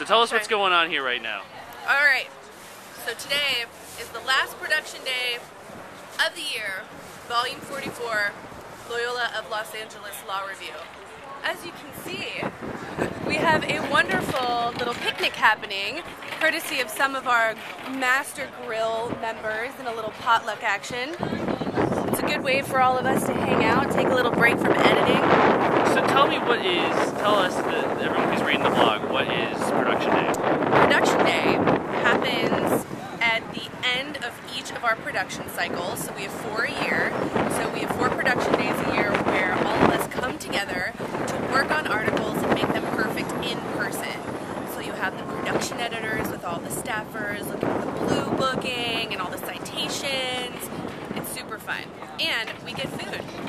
So tell us what's going on here right now. All right. So today is the last production day of the year, Volume 44, Loyola of Los Angeles Law Review. As you can see, we have a wonderful little picnic happening, courtesy of some of our Master Grill members in a little potluck action. It's a good way for all of us to hang out, take a little break from editing. So tell me what is, tell us, the, everyone end of each of our production cycles. So we have four a year. So we have four production days a year where all of us come together to work on articles and make them perfect in person. So you have the production editors with all the staffers looking at the blue booking and all the citations. It's super fun. And we get food.